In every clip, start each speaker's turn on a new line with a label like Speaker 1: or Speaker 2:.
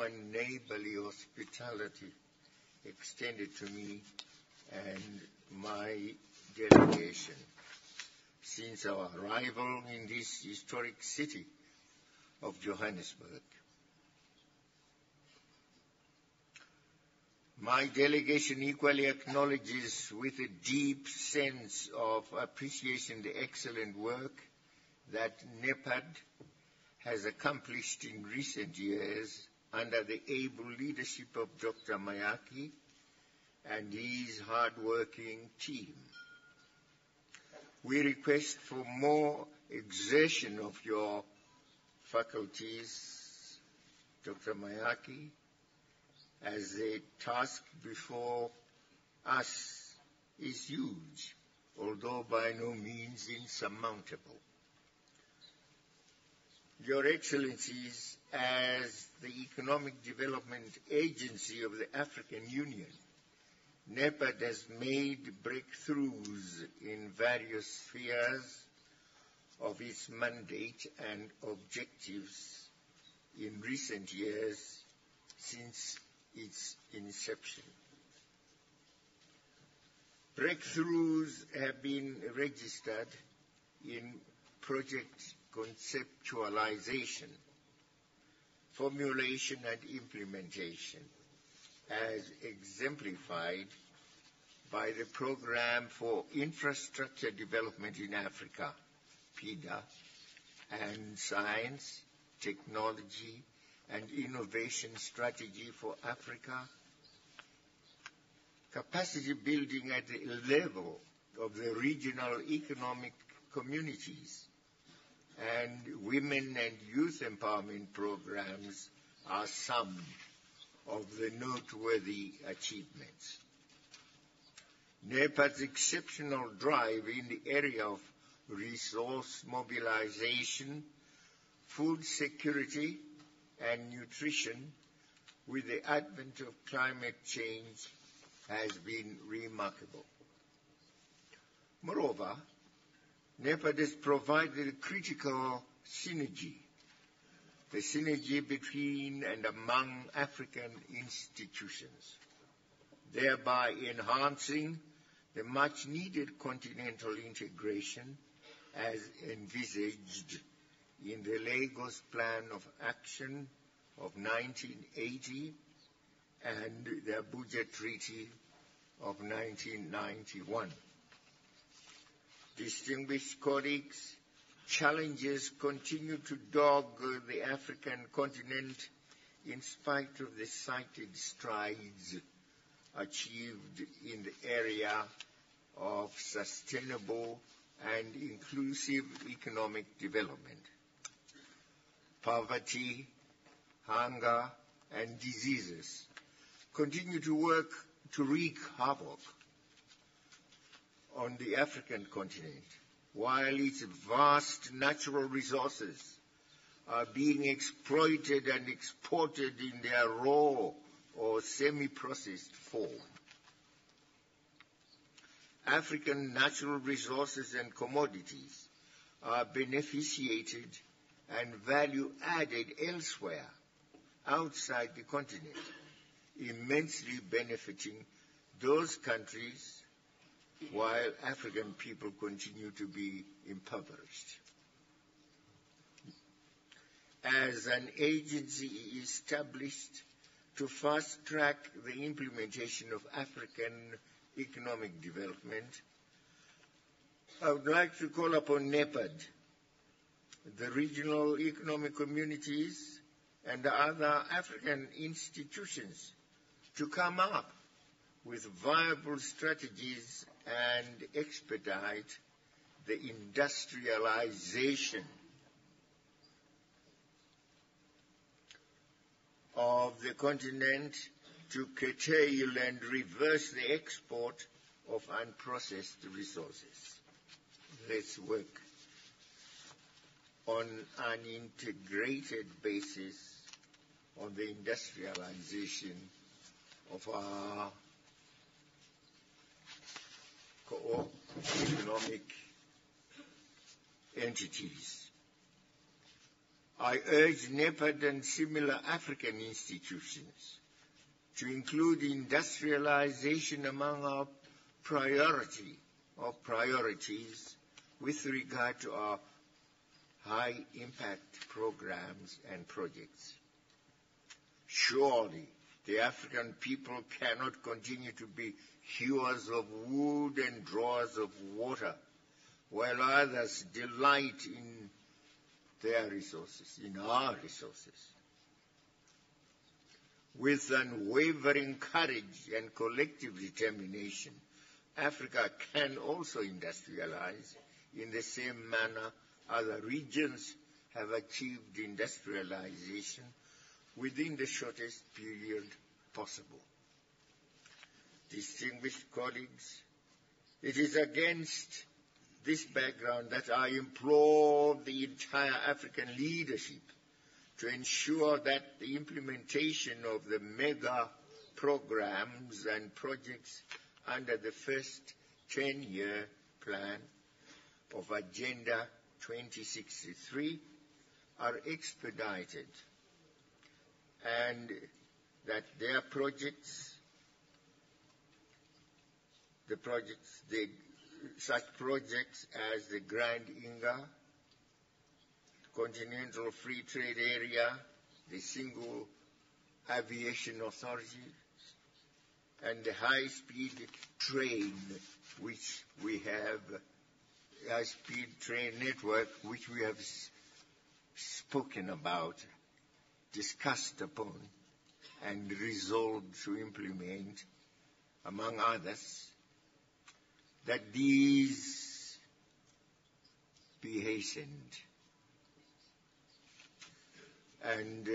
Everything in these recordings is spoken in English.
Speaker 1: and neighborly hospitality extended to me and my delegation since our arrival in this historic city of Johannesburg. My delegation equally acknowledges with a deep sense of appreciation the excellent work that NEPAD has accomplished in recent years under the able leadership of Dr. Mayaki and his hardworking team. We request for more exertion of your faculties, Dr. Mayaki, as the task before us is huge, although by no means insurmountable. Your Excellencies, as the Economic Development Agency of the African Union, NEPAD has made breakthroughs in various spheres of its mandate and objectives in recent years since its inception. Breakthroughs have been registered in project conceptualization, formulation, and implementation, as exemplified by the Programme for Infrastructure Development in Africa, PIDA, and Science, Technology, and Innovation Strategy for Africa, capacity building at the level of the regional economic communities, and women and youth empowerment programs are some of the noteworthy achievements. NEPAD's exceptional drive in the area of resource mobilization, food security, and nutrition with the advent of climate change has been remarkable. Moreover, Has provided critical synergy, the synergy between and among African institutions, thereby enhancing the much-needed continental integration as envisaged in the Lagos Plan of Action of 1980 and the Abuja Treaty of 1991. Distinguished colleagues, challenges continue to dog the African continent in spite of the cited strides achieved in the area of sustainable and inclusive economic development. Poverty, hunger, and diseases continue to work to wreak havoc on the African continent, while its vast natural resources are being exploited and exported in their raw or semi-processed form. African natural resources and commodities are beneficiated and value added elsewhere outside the continent, immensely benefiting those countries while African people continue to be impoverished. As an agency established to fast-track the implementation of African economic development, I would like to call upon NEPAD, the regional economic communities, and other African institutions to come up with viable strategies and expedite the industrialization of the continent to curtail and reverse the export of unprocessed resources. Let's work on an integrated basis on the industrialization of our economic entities. I urge NEPAD and similar African institutions to include industrialization among our priority or priorities with regard to our high impact programs and projects. Surely the African people cannot continue to be hewers of wood and drawers of water while others delight in their resources, in our resources. With unwavering courage and collective determination, Africa can also industrialize in the same manner other regions have achieved industrialization within the shortest period possible. Distinguished colleagues, it is against this background that I implore the entire African leadership to ensure that the implementation of the mega programs and projects under the first 10-year plan of Agenda 2063 are expedited and that their projects, the projects, the, such projects as the Grand Inga, Continental Free Trade Area, the Single Aviation Authority, and the high-speed train which we have, high-speed train network which we have spoken about, discussed upon, and resolved to implement, among others, that these be hastened and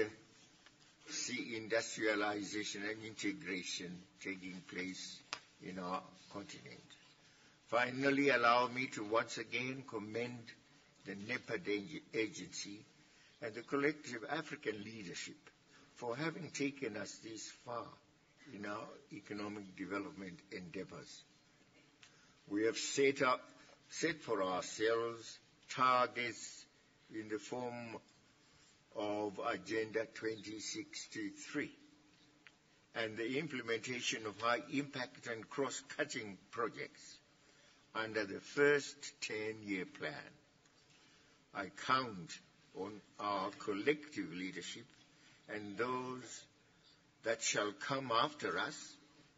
Speaker 1: see industrialization and integration taking place in our continent. Finally, allow me to once again commend the NEPAD agency and the collective African leadership for having taken us this far in our economic development endeavors. We have set, up, set for ourselves targets in the form of Agenda 2063 and the implementation of high impact and cross-cutting projects under the first 10-year plan. I count on our collective leadership and those that shall come after us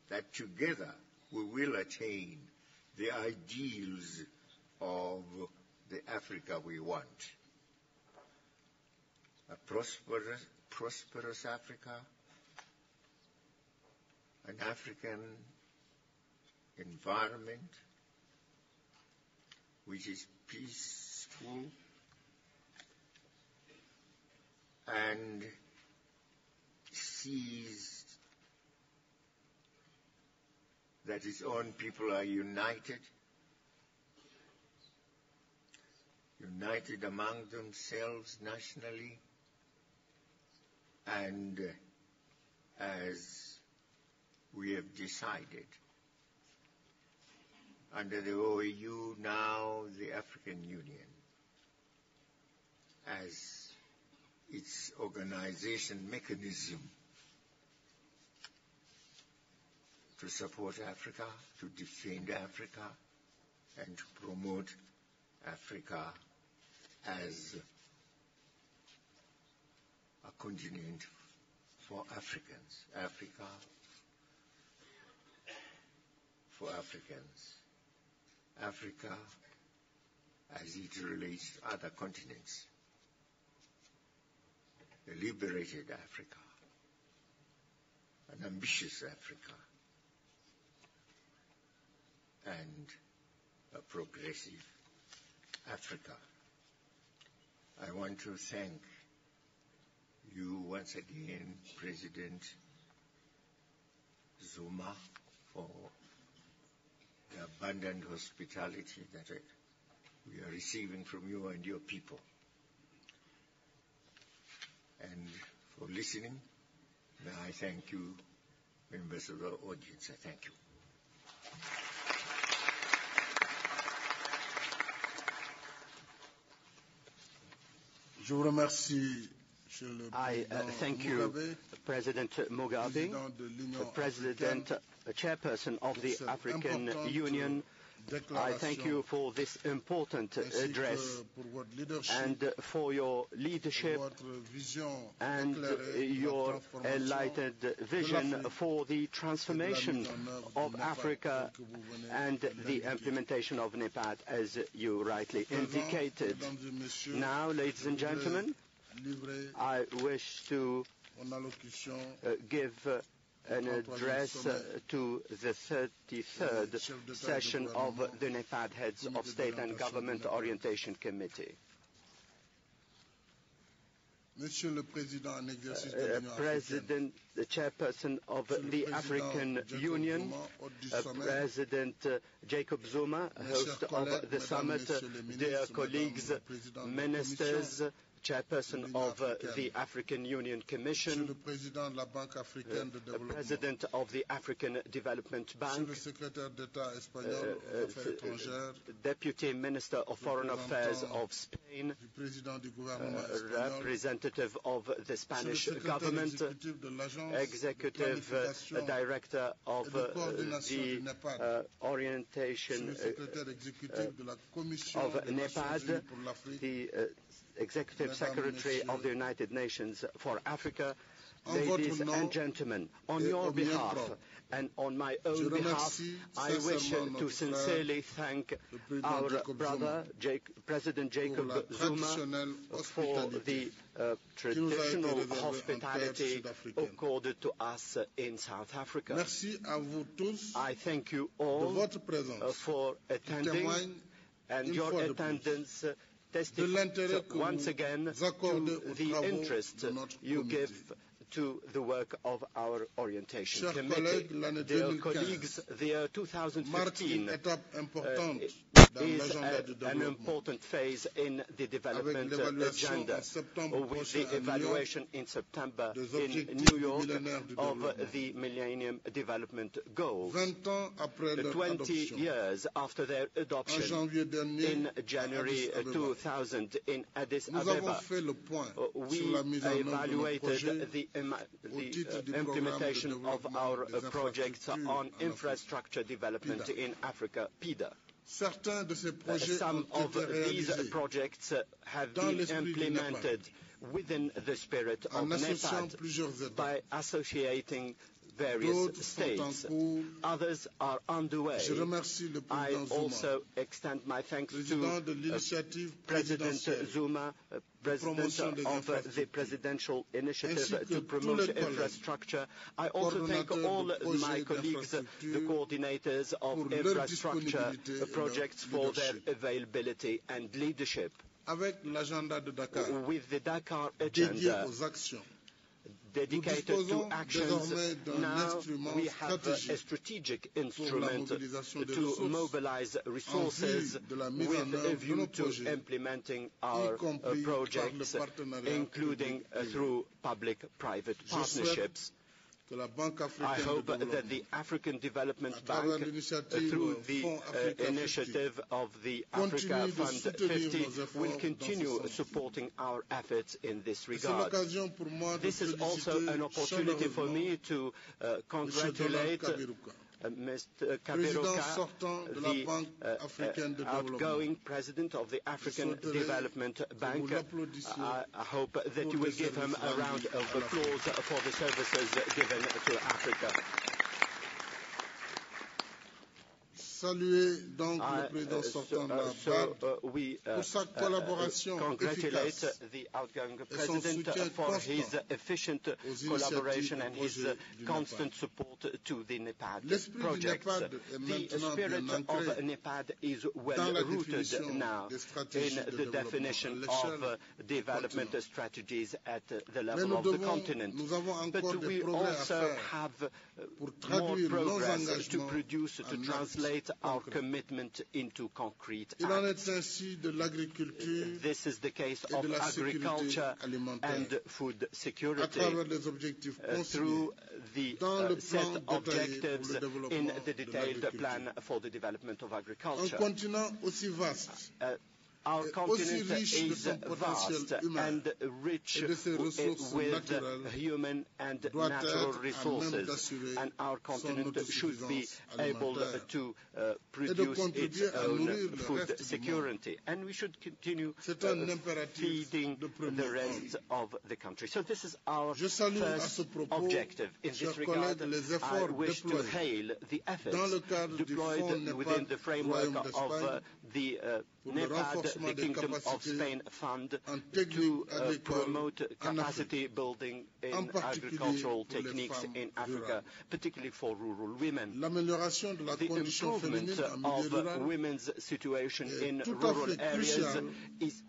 Speaker 1: that together we will attain the ideals of the Africa we want. A prosperous, prosperous Africa, an African environment which is peaceful and sees that its own people are united, united among themselves nationally, and as we have decided. Under the OAU, now the African Union, as its organization mechanism to support Africa, to defend Africa, and to promote Africa as a continent for Africans, Africa for Africans, Africa as it relates to other continents, a liberated Africa, an ambitious Africa, and a progressive Africa. I want to thank you once again, President Zuma, for the abundant hospitality that we are receiving from you and your people. And for listening, may I thank you, members of the audience. I thank you.
Speaker 2: Je vous remercie,
Speaker 3: I uh, thank you,
Speaker 2: Mugabe,
Speaker 3: President Mugabe,
Speaker 2: Président de l'Union
Speaker 3: President,
Speaker 2: africaine,
Speaker 3: uh, Chairperson of the African
Speaker 2: importante
Speaker 3: Union. I thank you for this important address
Speaker 2: que pour votre leadership,
Speaker 3: and for your leadership and
Speaker 2: éclairée de la
Speaker 3: your enlightened vision for the transformation
Speaker 2: mise en œuvre
Speaker 3: of Africa
Speaker 2: que vous venez
Speaker 3: and the implementation of NEPAD, as you rightly indicated.
Speaker 2: mesdames et messieurs,
Speaker 3: Now, ladies and gentlemen, I wish to uh, give uh, an address uh, to the 33rd session of the NEPAD Heads of State and Government Orientation Committee.
Speaker 2: Monsieur le Président en exercice de
Speaker 3: Uh,
Speaker 2: l'Union africaine,
Speaker 3: the chairperson of the African Union,
Speaker 2: Zuma, hôte du
Speaker 3: uh,
Speaker 2: sommet,
Speaker 3: President uh, Jacob Zuma, host of the summit, dear colleagues,
Speaker 2: madame la présidente
Speaker 3: ministers, chairperson of uh, the African Union Commission,
Speaker 2: le Président de la Banque africaine de
Speaker 3: uh,
Speaker 2: développement,
Speaker 3: President of the African Development Bank,
Speaker 2: le secrétaire d'État espagnol
Speaker 3: uh, uh, Deputy Minister of Foreign Affairs of Spain,
Speaker 2: du président du gouvernement
Speaker 3: uh,
Speaker 2: espagnol,
Speaker 3: representative of the Spanish government,
Speaker 2: exécutif de l'Agence de
Speaker 3: executive uh, director of uh, the uh, orientation
Speaker 2: le
Speaker 3: uh,
Speaker 2: secrétaire exécutif de la Commission
Speaker 3: of NEPAD,
Speaker 2: Unies pour l'Afrique,
Speaker 3: the uh, executive secretary of the United Nations for Africa, ladies and gentlemen, on your behalf and on my own behalf, I wish to sincerely thank our brother, President Jacob Zuma, for the uh,
Speaker 2: nous a été
Speaker 3: traditional hospitality accorded to us in South Africa.
Speaker 2: Merci à vous tous
Speaker 3: I thank you all uh, for attending and your attendance testifies once again to the interest you give to the work of our orientation committee. Dear colleagues, the year
Speaker 2: marque une
Speaker 3: 2015
Speaker 2: étape importante dans
Speaker 3: is
Speaker 2: l'agenda
Speaker 3: a-
Speaker 2: du
Speaker 3: an important phase in the development agenda. with the
Speaker 2: à New York
Speaker 3: evaluation in September in New York of the Millennium Development Goals.
Speaker 2: 20 ans après leur
Speaker 3: 20
Speaker 2: adoption,
Speaker 3: years after their adoption in January 2000 in Addis
Speaker 2: nous avons
Speaker 3: Abeba,
Speaker 2: fait le point
Speaker 3: uh, we
Speaker 2: la mise en œuvre de nos
Speaker 3: evaluated the, uh,
Speaker 2: du programme de
Speaker 3: implementation of our uh, projects on infrastructure development in Africa, PIDA.
Speaker 2: Certains de ces
Speaker 3: Uh,
Speaker 2: projets
Speaker 3: Some
Speaker 2: ont
Speaker 3: of
Speaker 2: été
Speaker 3: these
Speaker 2: réalisés
Speaker 3: projects uh, have
Speaker 2: dans
Speaker 3: been implemented within the spirit
Speaker 2: en
Speaker 3: of
Speaker 2: associant
Speaker 3: NEPAD
Speaker 2: plusieurs États.
Speaker 3: by associating various
Speaker 2: D'autres sont en
Speaker 3: states. Others are underway.
Speaker 2: Je remercie le
Speaker 3: I also extend my thanks to uh, President Zuma, uh, President of uh, the presidential initiative to promote infrastructure. I also thank all my colleagues, the coordinators of infrastructure projects for their availability and leadership.
Speaker 2: avec l'agenda de Dakar
Speaker 3: With the Dakar agenda. Dedicated to actions, now we have a, strategic instrument to mobilize resources
Speaker 2: de la mise en
Speaker 3: with a view to implementing our uh, projects, including uh, through public-private partnerships.
Speaker 2: Que la Banque
Speaker 3: I hope that the African Development Bank, uh, through the uh, initiative of the Africa Fund 50, will continue supporting our efforts in this regard.
Speaker 2: l'occasion pour moi de
Speaker 3: This is also an opportunity for me to uh, congratulate Mr.
Speaker 2: sortant de la
Speaker 3: the uh, uh, outgoing president of the African Development Bank. I, hope that you will give him a round of applause for the services given to Africa.
Speaker 2: saluer donc le président sortant de la BAD pour sa collaboration efficace et son soutien constant aux initiatives du
Speaker 3: projet
Speaker 2: du NEPAD. L'esprit du NEPAD est bien ancré dans la définition des stratégies de développement à l'échelle
Speaker 3: continentale.
Speaker 2: Mais nous avons encore des progrès à faire pour traduire nos engagements
Speaker 3: our commitment into concrete
Speaker 2: Il en
Speaker 3: acts.
Speaker 2: est ainsi de l'agriculture
Speaker 3: This is the case of
Speaker 2: de la sécurité
Speaker 3: agriculture and food security
Speaker 2: travers les objectifs
Speaker 3: uh, through the uh, set objectives
Speaker 2: pour le développement
Speaker 3: in the detailed plan for the development of agriculture.
Speaker 2: Continent aussi vaste
Speaker 3: Our continent is vast and rich
Speaker 2: et de ses ressources
Speaker 3: with human and natural
Speaker 2: être à même
Speaker 3: resources. And our continent should be able to uh, produce its own food security. And we should continue uh, feeding the rest of the country. So this is our
Speaker 2: Je salue à
Speaker 3: first objective. In this regard, I wish to hail the efforts
Speaker 2: dans le cadre du
Speaker 3: deployed within the framework of uh, the NEPAD, the Kingdom of Spain Fund,
Speaker 2: en
Speaker 3: to uh, promote capacity building in agricultural techniques in Africa, particularly for rural women.
Speaker 2: L'amélioration de la
Speaker 3: The improvement
Speaker 2: féminine en milieu
Speaker 3: of uh, women's situation in rural areas is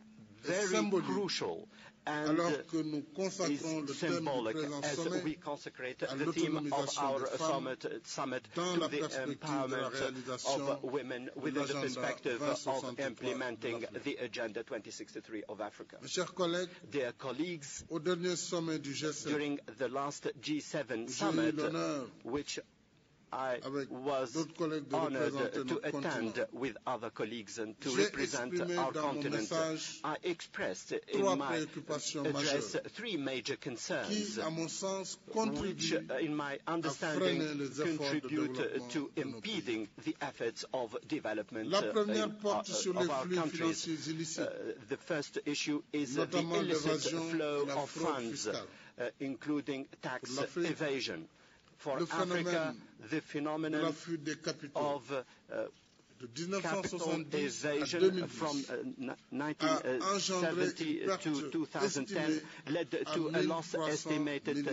Speaker 3: very crucial
Speaker 2: alors
Speaker 3: uh,
Speaker 2: que nous consacrons le
Speaker 3: is
Speaker 2: thème du
Speaker 3: symbolic
Speaker 2: présent
Speaker 3: as
Speaker 2: sommet
Speaker 3: we consecrate
Speaker 2: à
Speaker 3: the theme of
Speaker 2: l'autonomisation
Speaker 3: our
Speaker 2: des femmes
Speaker 3: summit, summit
Speaker 2: dans
Speaker 3: to
Speaker 2: la
Speaker 3: the
Speaker 2: perspective de la
Speaker 3: empowerment
Speaker 2: réalisation
Speaker 3: of women within the
Speaker 2: l'agenda
Speaker 3: perspective
Speaker 2: 2063
Speaker 3: of
Speaker 2: de
Speaker 3: implementing
Speaker 2: l'Afrique.
Speaker 3: the Agenda 2063 of Africa.
Speaker 2: Mes chers collègues,
Speaker 3: Dear colleagues,
Speaker 2: au dernier sommet du G7,
Speaker 3: during the last G7
Speaker 2: j'ai eu
Speaker 3: summit,
Speaker 2: l'honneur
Speaker 3: which I was
Speaker 2: collègues de
Speaker 3: honored to attend with other colleagues and to represent our continent. I expressed in my address three major concerns
Speaker 2: qui, à mon sens,
Speaker 3: which, uh, in my understanding,
Speaker 2: freiner les efforts de
Speaker 3: contribute uh, to impeding the efforts of development uh, our- of our countries. Uh, the first issue is uh, the illicit flow of funds, uh, including tax evasion. For Africa, the phenomenon
Speaker 2: l'afflux des capitaux.
Speaker 3: of uh, uh,
Speaker 2: de
Speaker 3: capital
Speaker 2: 1970 à
Speaker 3: evasion
Speaker 2: 2010
Speaker 3: from uh,
Speaker 2: a engendré
Speaker 3: 1970
Speaker 2: une perte
Speaker 3: to 2010
Speaker 2: estimée
Speaker 3: led to a loss estimated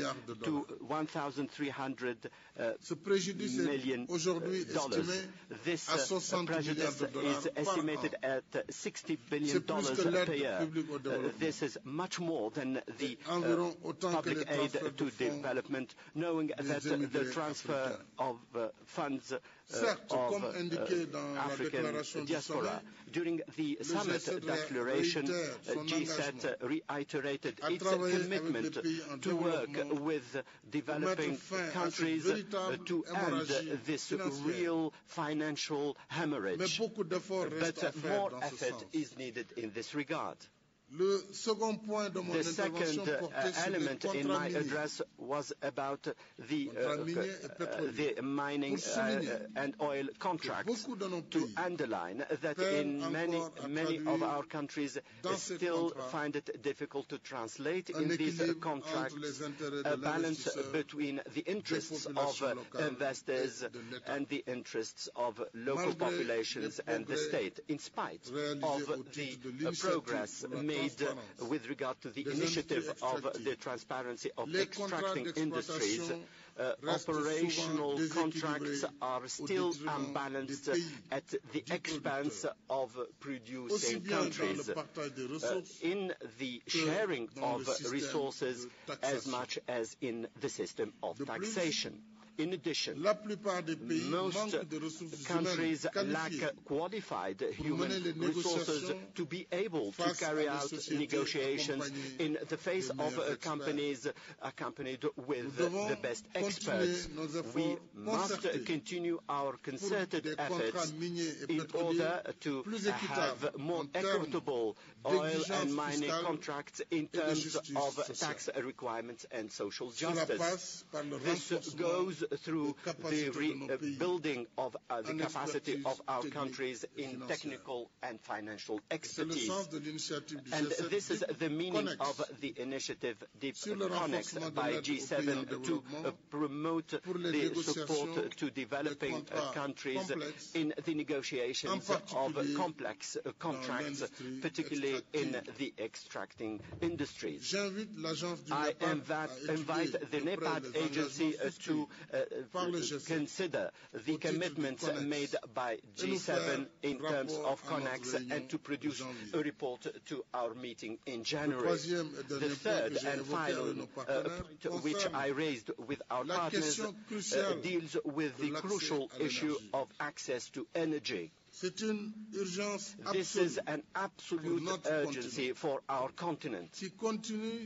Speaker 3: to
Speaker 2: dollars.
Speaker 3: 1,300 uh,
Speaker 2: Ce préjudice
Speaker 3: million
Speaker 2: est aujourd'hui
Speaker 3: uh, dollars.
Speaker 2: estimé
Speaker 3: This
Speaker 2: à
Speaker 3: uh,
Speaker 2: 60
Speaker 3: prejudice
Speaker 2: milliards de dollars
Speaker 3: is estimated at 60 billion
Speaker 2: C'est plus
Speaker 3: dollars per year.
Speaker 2: publique au
Speaker 3: Uh,
Speaker 2: développement.
Speaker 3: This is much more than the
Speaker 2: environ autant que
Speaker 3: public aid to development, knowing that the transfer of uh, funds uh,
Speaker 2: Certes, comme
Speaker 3: of
Speaker 2: indiqué
Speaker 3: uh,
Speaker 2: dans la
Speaker 3: African
Speaker 2: déclaration du sommet,
Speaker 3: During the summit
Speaker 2: G7
Speaker 3: declaration, uh,
Speaker 2: son
Speaker 3: G7 reiterated
Speaker 2: à
Speaker 3: its commitment to work with developing
Speaker 2: fin à cette
Speaker 3: countries uh, to end this real financial hemorrhage.
Speaker 2: beaucoup d'efforts restent à
Speaker 3: But more effort is needed in this regard.
Speaker 2: Le second point de mon
Speaker 3: The second uh,
Speaker 2: portait sur les
Speaker 3: element in my address was about the, uh,
Speaker 2: miniers et pétroliers.
Speaker 3: the mining uh, and oil contracts.
Speaker 2: Beaucoup de nos
Speaker 3: To underline that in many, many of our countries still find it difficult to translate in these contracts
Speaker 2: entre les intérêts
Speaker 3: a balance between the interests of investors
Speaker 2: et de l'État.
Speaker 3: and the interests of local populations and the state, in spite of the progress
Speaker 2: la
Speaker 3: made with regard to the initiative of the transparency of extracting industries, uh, operational contracts are still unbalanced at the expense of producing countries.
Speaker 2: le partage des
Speaker 3: Uh, in the sharing of resources as much as in the system of taxation. In addition,
Speaker 2: La plupart des pays
Speaker 3: most
Speaker 2: de ressources
Speaker 3: countries lack qualified human resources to be able to carry out negotiations in the face of companies accompanied with the best experts. We must continue our concerted efforts in order to have more equitable oil and mining contracts in terms of tax requirements and social justice.
Speaker 2: passe par le
Speaker 3: This goes through the
Speaker 2: de
Speaker 3: re-
Speaker 2: nos
Speaker 3: uh, building of uh, the capacity of our countries in technical and financial expertise.
Speaker 2: sens de l'initiative du
Speaker 3: And this is the meaning of the initiative Deep
Speaker 2: Sur le
Speaker 3: Connex
Speaker 2: renforcement de
Speaker 3: by
Speaker 2: l'aide aux pays en
Speaker 3: G7 to uh, promote the support to developing countries in the negotiations of complex contracts, particularly in the extracting industries.
Speaker 2: J'invite l'agence du
Speaker 3: I invite, invite the NEPAD agency to uh, consider the commitments made by
Speaker 2: et nous faire
Speaker 3: G7 in terms of
Speaker 2: à CONNEX
Speaker 3: and to produce a report to our meeting in January. The third and final uh, point which I raised with our partners uh, deals with the crucial issue of access to energy.
Speaker 2: C'est une urgence
Speaker 3: This is an absolute urgency for our continent,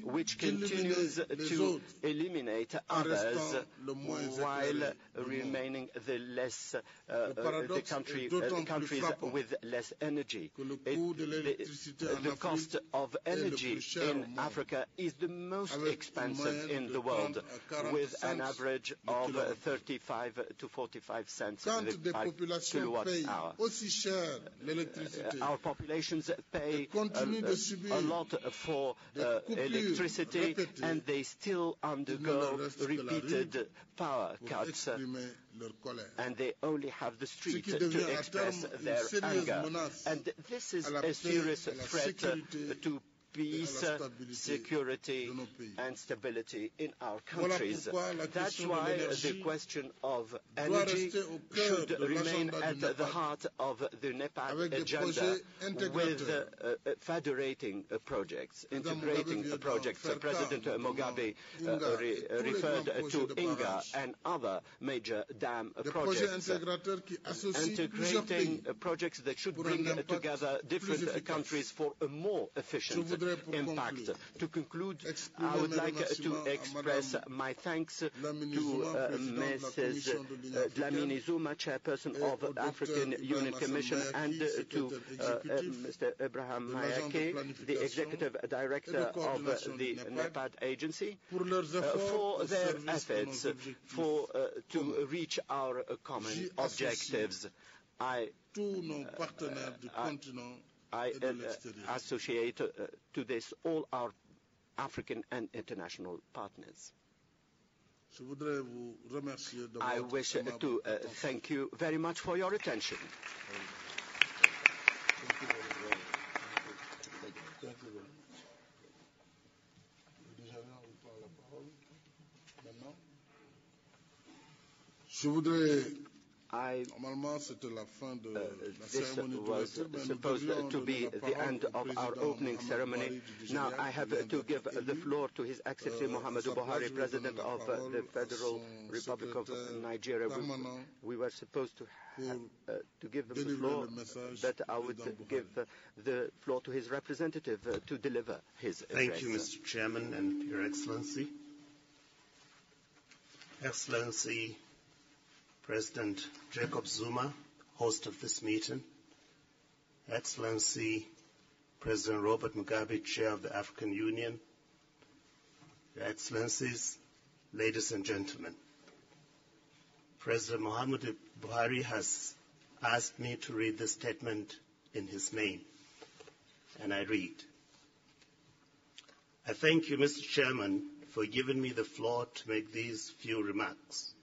Speaker 3: which continues to eliminate others
Speaker 2: restant le moins
Speaker 3: while
Speaker 2: éclairé du monde.
Speaker 3: remaining the less uh, uh, the country uh,
Speaker 2: plus
Speaker 3: countries with less energy. The- the cost of energy
Speaker 2: plus cher au
Speaker 3: in. Africa is the most expensive in the world,
Speaker 2: 30 à 40
Speaker 3: with an
Speaker 2: cents
Speaker 3: average
Speaker 2: le
Speaker 3: per
Speaker 2: kilowatt.
Speaker 3: 35 to 45 cents
Speaker 2: Quand
Speaker 3: the
Speaker 2: des
Speaker 3: five
Speaker 2: populations
Speaker 3: kilowatt
Speaker 2: payent
Speaker 3: hour.
Speaker 2: aussi cher l'électricité,
Speaker 3: our populations pay
Speaker 2: Et continuent de subir
Speaker 3: a lot for uh, electricity and they still undergo
Speaker 2: reste que la
Speaker 3: repeated power cuts and they only have the street
Speaker 2: qui
Speaker 3: to express their anger. And this is a serious threat to peace,
Speaker 2: et à la stabilité
Speaker 3: security
Speaker 2: de nos pays.
Speaker 3: and stability in our countries. That's why the question of energy
Speaker 2: rester au cœur
Speaker 3: should remain at the heart of the NEPAD agenda with uh, uh, federating uh, projects, integrating projects.
Speaker 2: d'en
Speaker 3: President Mugabe re-
Speaker 2: et tous les
Speaker 3: referred to Inga and other major dam projects
Speaker 2: intégrateurs qui associent plusieurs
Speaker 3: integrating projects that should bring together different countries for a more efficient
Speaker 2: Je voudrais pour
Speaker 3: impact. To conclude, I would like uh, to express my thanks to uh,
Speaker 2: la
Speaker 3: Mrs.
Speaker 2: Commission de l'Union
Speaker 3: uh,
Speaker 2: africaine,
Speaker 3: Dlamini Zuma, Chairperson of
Speaker 2: Dr.
Speaker 3: African Union Commission, and uh, to uh, uh, Mr. Abraham
Speaker 2: de
Speaker 3: Mayaki, the Executive Director of uh, the
Speaker 2: NEPAD,
Speaker 3: agency,
Speaker 2: pour leurs
Speaker 3: uh,
Speaker 2: efforts
Speaker 3: for their
Speaker 2: service de nos
Speaker 3: efforts uh, to reach our uh, common objectives. I
Speaker 2: tous nos partenaires du
Speaker 3: I-
Speaker 2: continent
Speaker 3: I
Speaker 2: et de
Speaker 3: uh, associate uh, to this all our African and international partners.
Speaker 2: Je voudrais vous remercier de
Speaker 3: I wish to uh,
Speaker 2: attention.
Speaker 3: thank you very much for your attention.
Speaker 2: Je voudrais,
Speaker 3: I
Speaker 2: normalement c'était la fin de
Speaker 3: Uh,
Speaker 2: la
Speaker 3: this
Speaker 2: cérémonie
Speaker 3: was
Speaker 2: d'ouverture, mais nous
Speaker 3: supposed to be the end of our opening
Speaker 2: Mohamed
Speaker 3: ceremony. Now I have
Speaker 2: vient
Speaker 3: to
Speaker 2: d'être
Speaker 3: give the floor to His Excellency
Speaker 2: Euh,
Speaker 3: Muhammadu
Speaker 2: à sa place,
Speaker 3: Buhari, President of uh, the Federal Republic of Nigeria. We, we were supposed to have, uh, to give him the floor, but I would give uh, the floor to his representative uh, to deliver his address.
Speaker 4: Thank you. Mr. Chairman and Your Excellency. Excellency President Jacob Zuma, host of this meeting. Excellency President Robert Mugabe, Chair of the African Union. Your Excellencies, ladies and gentlemen. President Muhammadu Buhari has asked me to read this statement in his name, and I read. I thank you, Mr. Chairman, for giving me the floor to make these few remarks.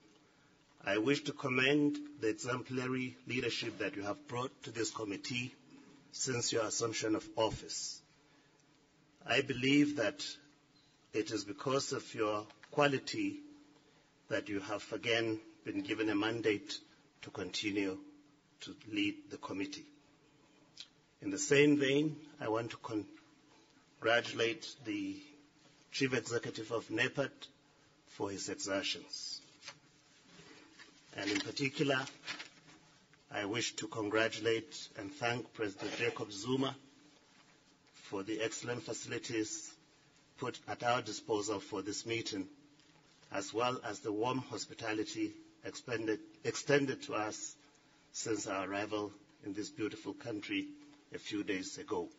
Speaker 4: I wish to commend the exemplary leadership that you have brought to this committee since your assumption of office. I believe that it is because of your quality that you have again been given a mandate to continue to lead the committee. In the same vein, I want to congratulate the Chief Executive of NEPAD for his exertions. And in particular, I wish to congratulate and thank President Jacob Zuma for the excellent facilities put at our disposal for this meeting, as well as the warm hospitality expended, extended to us since our arrival in this beautiful country a few days ago.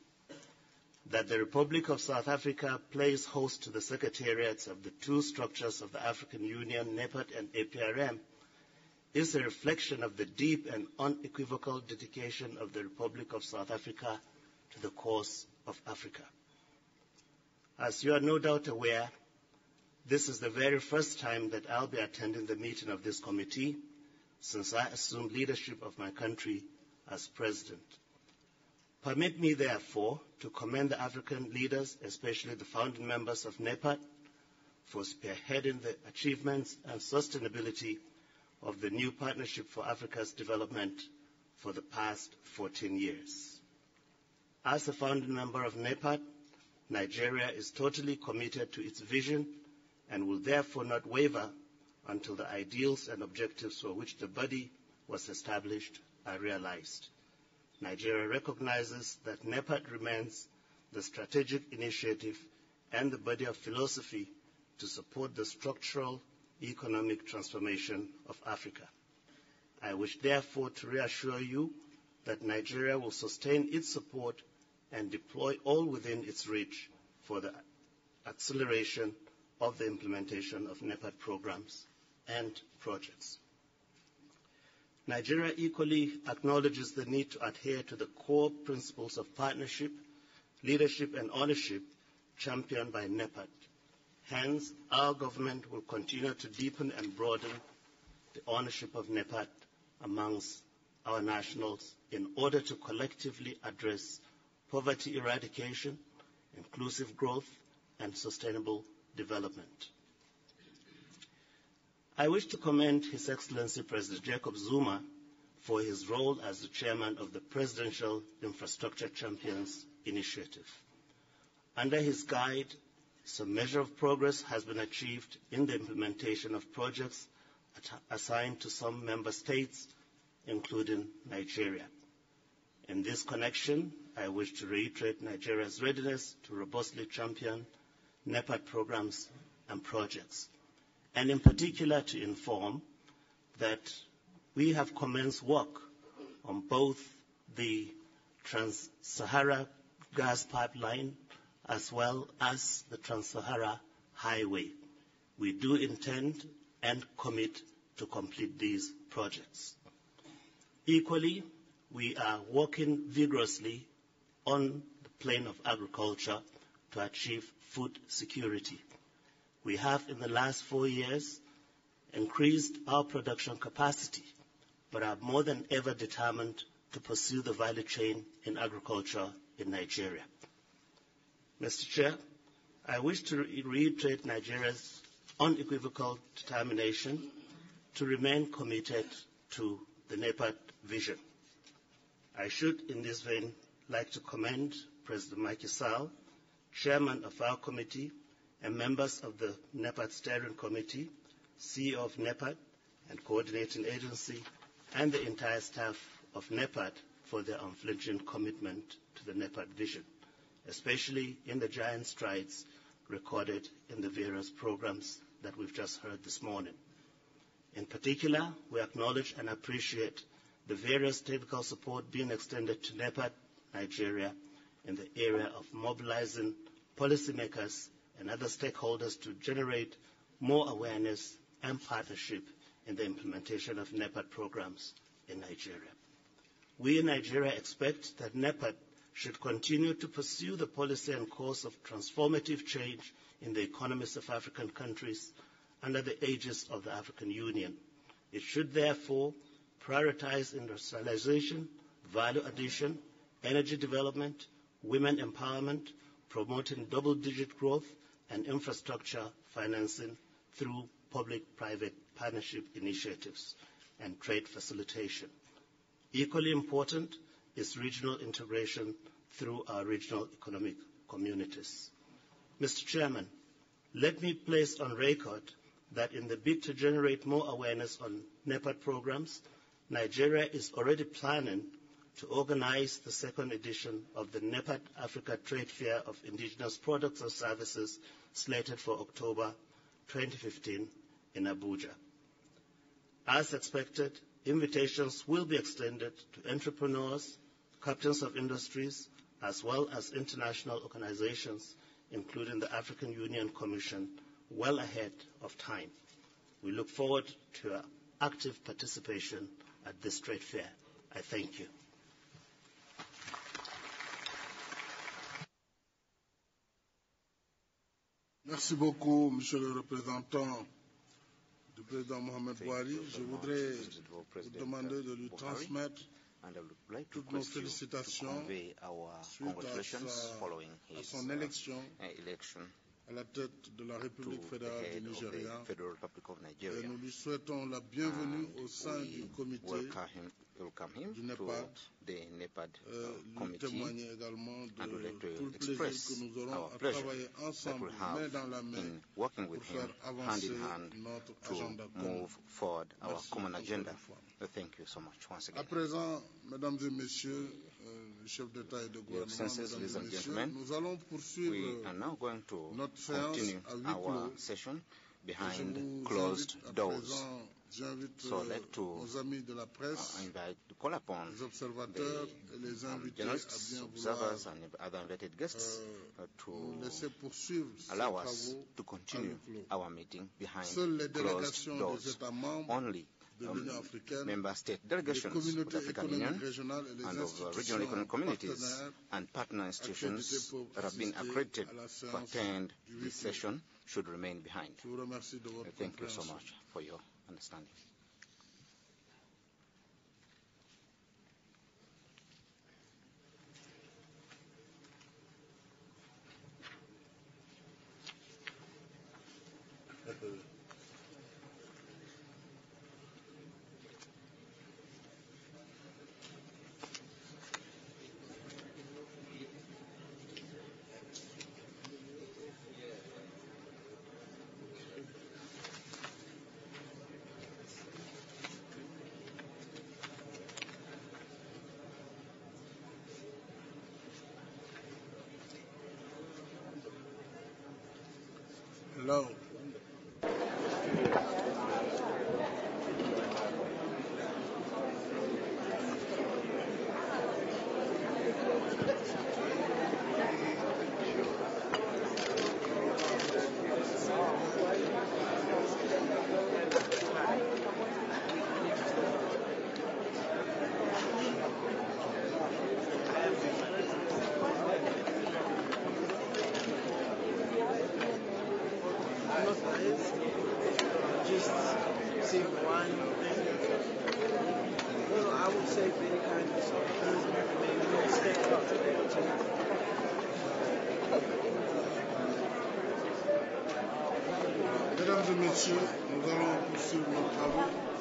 Speaker 4: That the Republic of South Africa plays host to the secretariats of the two structures of the African Union, NEPAD and APRM, is a reflection of the deep and unequivocal dedication of the Republic of South Africa to the cause of Africa. As you are no doubt aware, this is the very first time that I'll be attending the meeting of this committee since I assumed leadership of my country as president. Permit me, therefore, to commend the African leaders, especially the founding members of NEPAD, for spearheading the achievements and sustainability the new Partnership for Africa's Development for the past 14 years. As a founding member of NEPAD, Nigeria is totally committed to its vision and will therefore not waver until the ideals and objectives for which the body was established are realized. Nigeria recognizes that NEPAD remains the strategic initiative and the body of philosophy to support the structural economic transformation of Africa. I wish therefore to reassure you that Nigeria will sustain its support and deploy all within its reach for the acceleration of the implementation of NEPAD programs and projects. Nigeria equally acknowledges the need to adhere to the core principles of partnership, leadership and ownership championed by NEPAD. Hence, our government will continue to deepen and broaden the ownership of NEPAD amongst our nationals in order to collectively address poverty eradication, inclusive growth, and sustainable development. I wish to commend His Excellency President Jacob Zuma for his role as the chairman of the Presidential Infrastructure Champions Initiative. Under his guide, some measure of progress has been achieved in the implementation of projects assigned to some member states, including Nigeria. In this connection, I wish to reiterate Nigeria's readiness to robustly champion NEPAD programs and projects and in particular to inform that we have commenced work on both the Trans-Sahara gas pipeline as well as the Trans-Sahara Highway. We do intend and commit to complete these projects. Equally, we are working vigorously on the plane of agriculture to achieve food security. We have, in the last four years, increased our production capacity, but are more than ever determined to pursue the value chain in agriculture in Nigeria. Mr. Chair, I wish to reiterate Nigeria's unequivocal determination to remain committed to the NEPAD vision. I should, in this vein, like to commend President Macky Sall, Chairman of our committee, and members of the NEPAD Steering Committee, CEO of NEPAD and coordinating agency, and the entire staff of NEPAD for their unflinching commitment to the NEPAD vision, especially in the giant strides recorded in the various programs that we've just heard this morning. In particular, we acknowledge and appreciate the various technical support being extended to NEPAD Nigeria in the area of mobilizing policymakers and other stakeholders to generate more awareness and partnership in the implementation of NEPAD programs in Nigeria. We in Nigeria expect that NEPAD should continue to pursue the policy and course of transformative change in the economies of African countries under the aegis of the African Union. It should therefore prioritize industrialization, value addition, energy development, women empowerment, promoting double-digit growth, and infrastructure financing through public-private partnership initiatives and trade facilitation. Equally important is regional integration through our regional economic communities. Mr. Chairman, let me place on record that in the bid to generate more awareness on NEPAD programs, Nigeria is already planning to organize the second edition of the NEPAD Africa Trade Fair of Indigenous Products and Services slated for October 2015 in Abuja. As expected, invitations will be extended to entrepreneurs, captains of industries, as well as international organizations, including the African Union Commission, well ahead of time. We look forward to your active participation at this trade fair. I thank you.
Speaker 2: Merci beaucoup, Monsieur le représentant du président Mohamed Bouhari. Je voudrais vous demander de lui transmettre toutes nos félicitations suite à, sa, à son élection à la tête de la République fédérale du Nigeria. Et nous lui souhaitons la bienvenue au sein du comité
Speaker 5: welcome him
Speaker 2: du
Speaker 5: to
Speaker 2: NEPAD.
Speaker 5: the NEPAD uh,
Speaker 2: euh, lui
Speaker 5: committee
Speaker 2: témoigner également
Speaker 5: and would
Speaker 2: de
Speaker 5: like to
Speaker 2: tout le plaisir
Speaker 5: express
Speaker 2: que nous aurons
Speaker 5: our
Speaker 2: à
Speaker 5: pleasure
Speaker 2: travailler
Speaker 5: that
Speaker 2: ensemble,
Speaker 5: we'll
Speaker 2: main
Speaker 5: have
Speaker 2: dans la main,
Speaker 5: in working with
Speaker 2: pour
Speaker 5: him
Speaker 2: faire
Speaker 5: hand
Speaker 2: avancer
Speaker 5: in hand
Speaker 2: notre
Speaker 5: to
Speaker 2: agenda commun.
Speaker 5: move forward our
Speaker 2: Merci
Speaker 5: common
Speaker 2: encore
Speaker 5: agenda.
Speaker 2: une fois.
Speaker 5: Uh, Thank you so much once
Speaker 2: À
Speaker 5: again.
Speaker 2: présent, mesdames et messieurs, euh, chefs d'État et de gouvernement, mesdames et messieurs, nous allons poursuivre
Speaker 5: We are now going to
Speaker 2: notre séance
Speaker 5: continue
Speaker 2: à huis
Speaker 5: our
Speaker 2: clos.
Speaker 5: session behind closed doors. So
Speaker 2: euh,
Speaker 5: I'd like to,
Speaker 2: nos amis de la presse,
Speaker 5: I invite to call upon
Speaker 2: les observateurs et les
Speaker 5: um,
Speaker 2: invités à bien vouloir
Speaker 5: observers, and other invited guests
Speaker 2: euh,
Speaker 5: uh, to
Speaker 2: laisser poursuivre
Speaker 5: allow us to continue our meeting behind
Speaker 2: Seules les
Speaker 5: closed doors.
Speaker 2: membres
Speaker 5: Only um, member state delegations of the African Union
Speaker 2: régionales et les
Speaker 5: and of uh, regional economic communities and partner institutions that have been accredited to attend this session should remain behind.
Speaker 2: Je vous remercie de votre
Speaker 5: Thank you so much for your understanding.
Speaker 2: Hello. Mesdames et messieurs, nous allons poursuivre nos travaux.